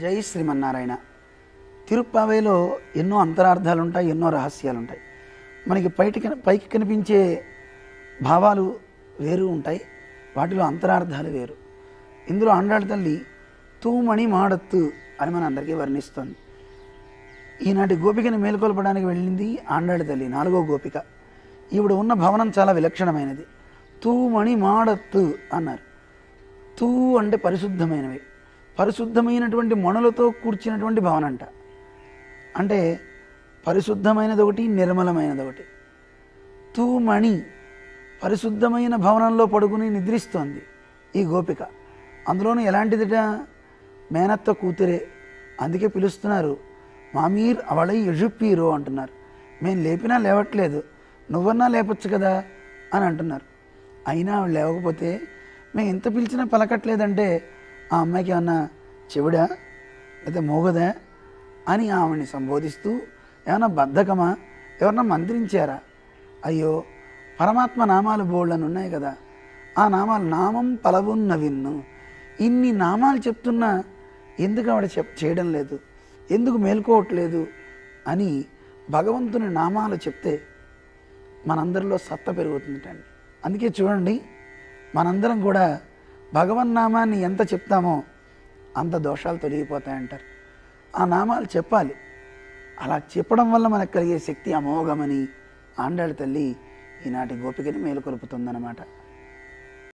జై శ్రీమన్నారాయణ. తిరుప్పావేలో ఎన్నో అంతరార్థాలు ఉంటాయి ఎన్నో రహస్యాలు ఉంటాయి మనకి బయట పైకి కనిపించే భావాలు వేరు ఉంటాయి వాటిలో అంతరార్థాలు వేరు. ఇందులో ఆండాళ్ళ తల్లి తూమణి మాడత్తు అని మన అందరికీ వర్ణిస్తోంది. ఈనాటి గోపికను మేల్కొల్పడానికి వెళ్ళింది ఆండాడి తల్లి నాలుగో గోపిక. ఈవిడ ఉన్న భవనం చాలా విలక్షణమైనది. తూమణి మాడత్తు అన్నారు. తూ అంటే పరిశుద్ధమైనవి. పరిశుద్ధమైనటువంటి మణులతో కూర్చున్నటువంటి భవన అంట అంటే పరిశుద్ధమైనది ఒకటి నిర్మలమైనది ఒకటి తూమణి పరిశుద్ధమైన భవనంలో పడుకుని నిద్రిస్తోంది ఈ గోపిక. అందులోనూ ఎలాంటిదిట? మేనత్త కూతురే అందుకే పిలుస్తున్నారు. మామీర్ అవళై ఎజుప్పీరో అంటున్నారు. మేము లేపినా లేవట్లేదు నువ్వన్నా లేపొచ్చు కదా? అని అంటున్నారు. అయినా ఆవిడ లేవకపోతే మేము ఎంత పిలిచినా పలకట్లేదంటే ఆ అమ్మాయికి ఏమన్నా చెవిడా? లేదా మోగదా? అని ఆమెని సంబోధిస్తూ ఏమన్నా బద్ధకమా? ఎవరన్నా మంత్రించారా? అయ్యో పరమాత్మ నామాలు బోళ్ళని ఉన్నాయి కదా. ఆ నామాలు నామం పలవున్న విన్ను ఇన్ని నామాలు చెప్తున్నా ఎందుకు ఆవిడ చెప్ చేయడం లేదు? ఎందుకు మేల్కోవట్లేదు? అని భగవంతుని నామాలు చెప్తే మనందరిలో సత్త పెరుగుతుందండి. అందుకే చూడండి మనందరం కూడా భగవన్నామాన్ని ఎంత చెప్తామో అంత దోషాలు తొలగిపోతాయంటారు ఆ నామాలు చెప్పాలి. అలా చెప్పడం వల్ల మనకు కలిగే శక్తి అమోఘమని ఆండాళ్ళ తల్లి ఈనాటి గోపికని మేలుకొలుపుతుందన్నమాట.